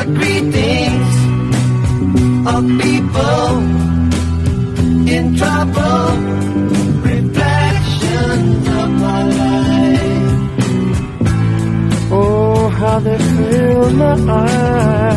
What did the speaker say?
the greetings of people in trouble. Reflections of my life. Oh, how they fill my eyes.